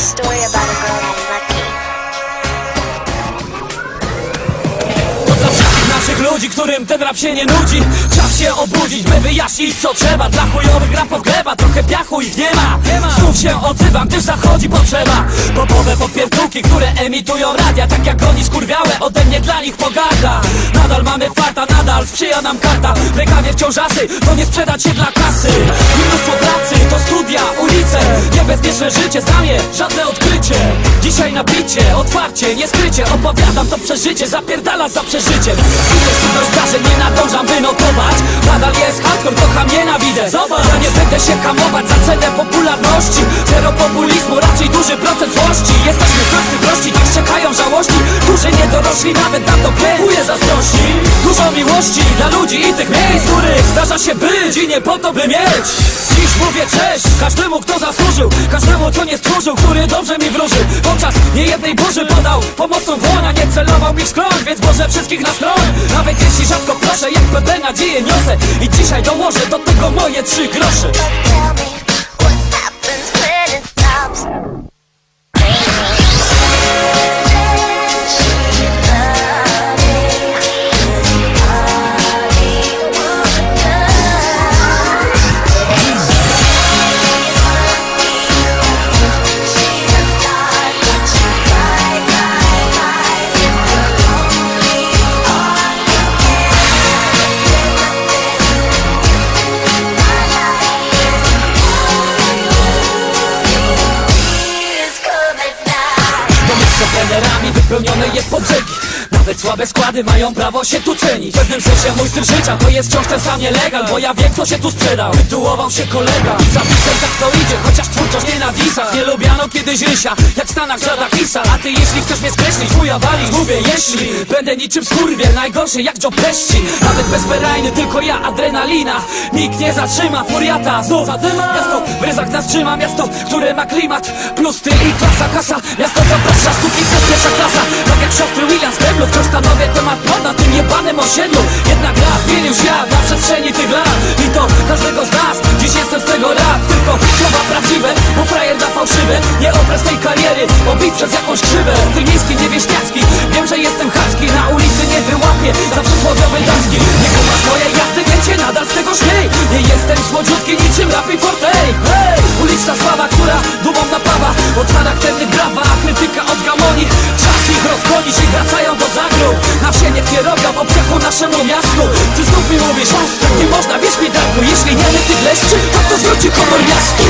story about a girl named Lucky. To dla wszystkich naszych ludzi, którym ten rap się nie nudzi. Czas się obudzić, by wyjaśnić co trzeba. Dla chujowych rapów gleba, trochę piachu ich nie ma. Znów się odzywam, gdyż zachodzi potrzeba. Popowe popierdółki, które emitują radia Tak jak oni skurwiałe, ode mnie dla nich pogarda. Nadal mamy farta, nadal sprzyja nam karta. W rękawie wciąż asy, to nie sprzedać się dla kasy Niebezpieczne życie, znam je, żadne odkrycie. Dzisiaj na bicie, otwarcie, nie skrycie. Opowiadam to przeżycie, zapierdala za przeżyciem. Ile super zdarzeń nie nadążam wynotować Nadal jest hardcore, kocham, nienawidzę. Zobacz, ja nie będę się hamować za cenę popularności. Zero populizmu, raczej duży procent złości. Jesteśmy wszyscy prości, czekają żałości. Którzy nie dorośli nawet nam to kręguje zazdrości. Dużo miłości dla ludzi i tych miejsc, których zdarza się być I nie po to by mieć. Dziś mówię cześć każdemu kto zasłużył. Każdemu co nie stworzył, który dobrze mi wróżył Podczas niejednej burzy podał pomocną dłoń A nie celował mi w skroń, więc może wszystkich na stron Nawet jeśli rzadko proszę, jak PB nadzieję niosę. I dzisiaj dołożę do tego moje trzy grosze wypełnione jest po brzegi Nawet słabe składy mają prawo się tu cenić. W pewnym sensie mój styl życia to jest wciąż ten sam nielegal Bo ja wiem kto się tu sprzedał. Tytułował się kolega zapisem tak to idzie, chociaż twórczość nie na disach Nie lubiano kiedyś rysia, jak w Stanach żada kisa. A ty jeśli chcesz mnie skreślić, chuja walisz Mówię jeśli, będę niczym skurwiel Najgorszy jak Joe Pesci. Nawet bezferajny, tylko ja adrenalina. Nikt nie zatrzyma, furiata znów zadyma. Miasto w ryzach nas trzyma, miasto, które ma klimat. Plus ty i klasa, kasa. Miasto zaprasza, suki też pierwsza klasa fałszywe. Nie obraz tej kariery, obić przez jakąś krzywę. Styl miejski, niewieśniacki. Wiem, że jestem chamski Na ulicy nie wyłapię. Za przysłowiowej damski. Nie kumasz mojej jazdy, więc się nadal z tego śmiej. Nie jestem słodziutki niczym Rappi Fortej. Hej! Uliczna sława, która dumą napawa. Od charakternych brawa, a krytyka od gamonii Czas ich rozgonić i wracają do zagród. Na wsie niech nie robią obciachu naszemu miastu. Ty znów mi mówisz, nie można, wierz mi Darku Jeśli nie my tych leszczy, to kto zwróci honor miastu